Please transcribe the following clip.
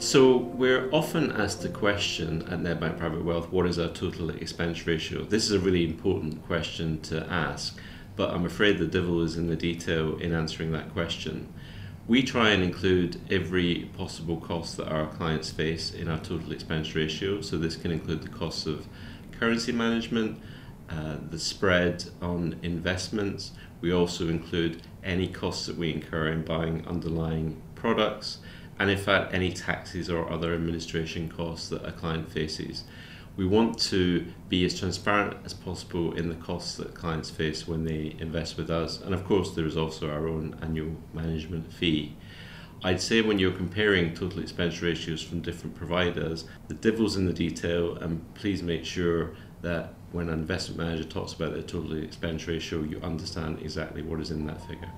So we're often asked the question at Nedbank Private Wealth, what is our total expense ratio? This is a really important question to ask, but I'm afraid the devil is in the detail in answering that question. We try and include every possible cost that our clients face in our total expense ratio. So this can include the costs of currency management, uh, the spread on investments. We also include any costs that we incur in buying underlying products and in fact any taxes or other administration costs that a client faces. We want to be as transparent as possible in the costs that clients face when they invest with us, and of course, there is also our own annual management fee. I'd say when you're comparing total expense ratios from different providers, the devil's in the detail, and please make sure that when an investment manager talks about their total expense ratio, you understand exactly what is in that figure.